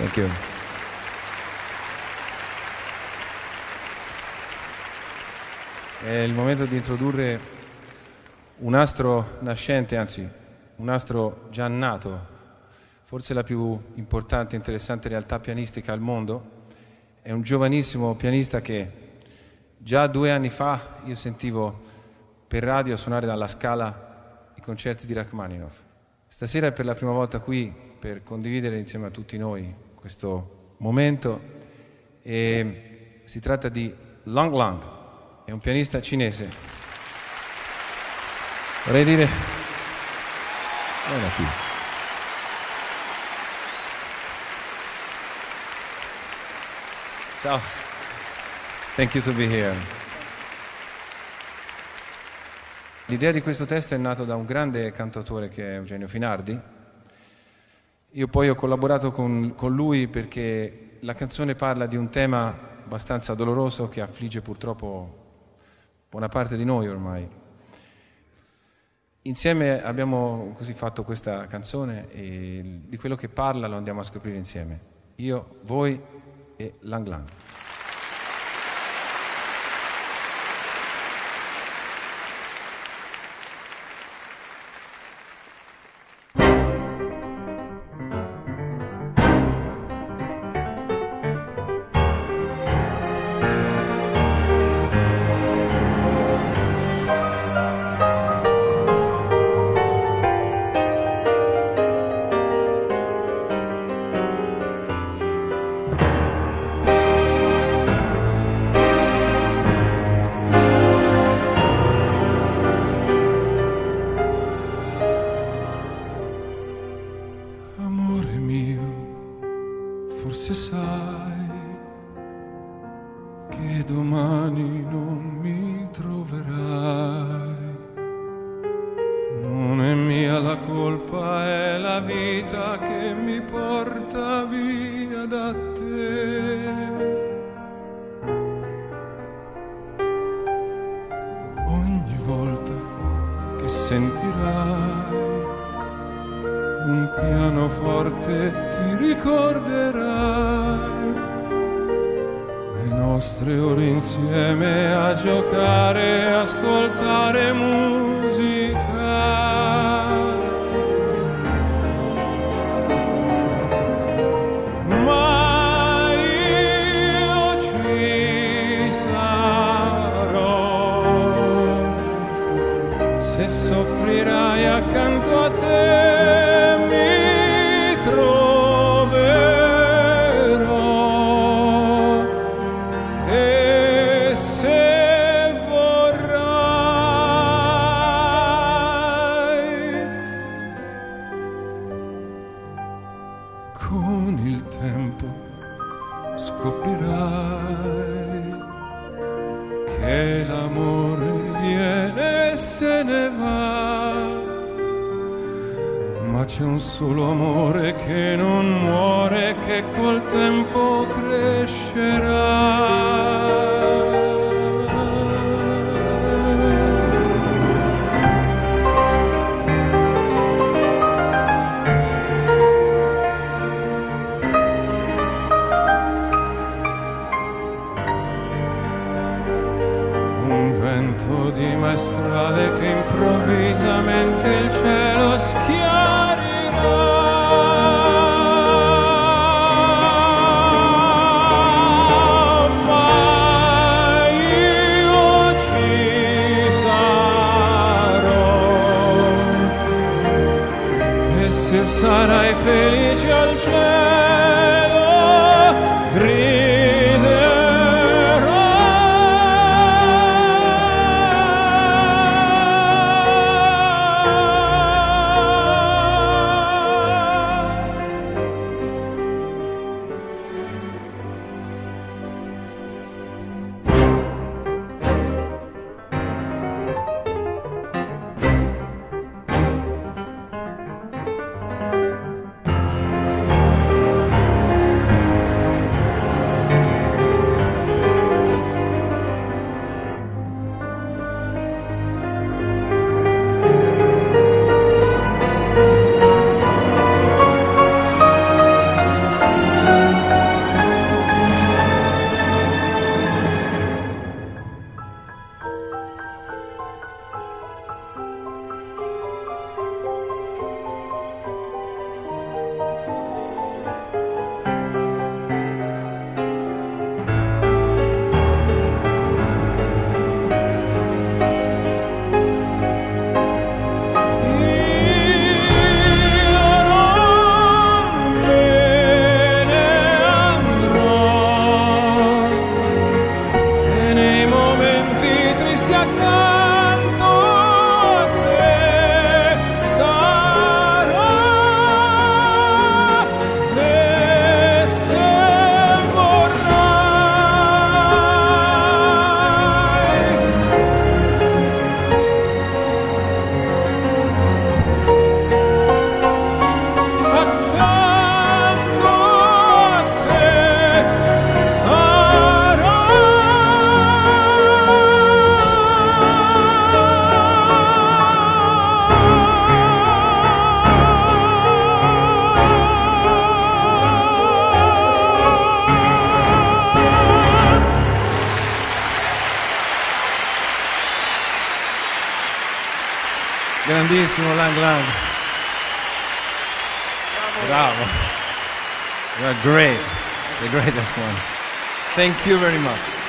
Thank you. È il momento di introdurre un astro nascente, anzi un astro già nato, forse la più importante e interessante realtà pianistica al mondo. È un giovanissimo pianista che già due anni fa io sentivo per radio suonare dalla Scala i concerti di Rachmaninoff. Stasera è per la prima volta qui per condividere insieme a tutti noi questo momento e si tratta di Long Lang, è un pianista cinese. Vorrei dire... Ciao. Thank you to be here. L'idea di questo testo è nata da un grande cantautore che è Eugenio Finardi. Io poi ho collaborato con, con lui perché la canzone parla di un tema abbastanza doloroso che affligge purtroppo buona parte di noi ormai. Insieme abbiamo così fatto questa canzone e di quello che parla lo andiamo a scoprire insieme. Io, voi e Lang Lang. Che domani non mi troverai. Non è mia la colpa, è la vita che mi porta via da te. Ogni volta che sentirai un pianoforte ti ricorderai nostre ore insieme a giocare e ascoltare musica. Se soffrirai accanto a te che l'amore viene e se ne va, ma c'è un solo amore che non muore, che col tempo crescerà. Maestrale che improvvisamente il cielo schiarirà. Se sarai felice al cielo, Grandissimo Lang Lang. Bravo. You are great. The greatest one. Thank you very much.